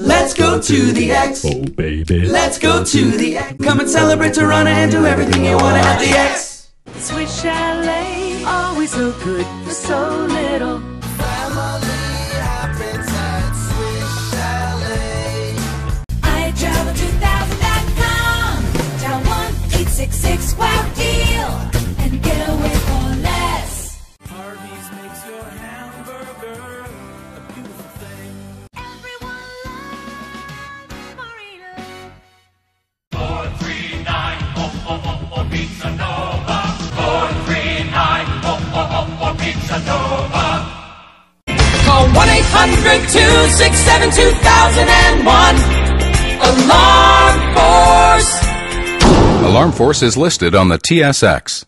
Let's go to the X. Oh, baby. Let's go to the X. Come and celebrate Toronto and do everything you wanna at the X. Swiss Chalet, always so good for so little. 800 267 2001. Alarm Force. Alarm Force is listed on the TSX.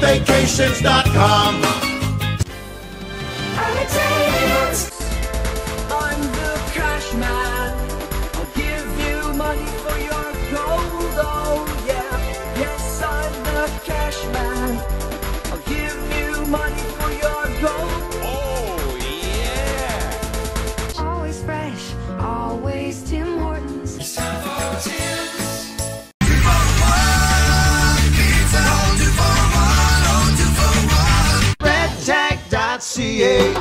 SellOffVacations.com. Oh I'm the cash man. I'll give you money 98.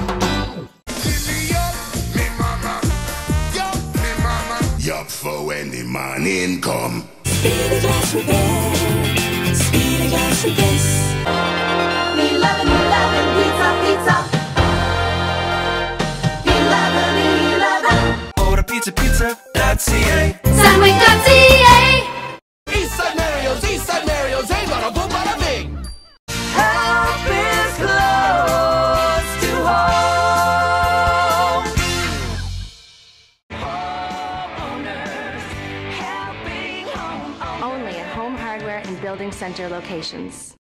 For when the morning come. Speedy Glass Rebels, Speedy Glass Rebels. Me loving, me loving, pizza, pizza. Me loving, me loving. Order pizza, pizza, that's the Hardware and Building Center locations.